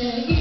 Yeah.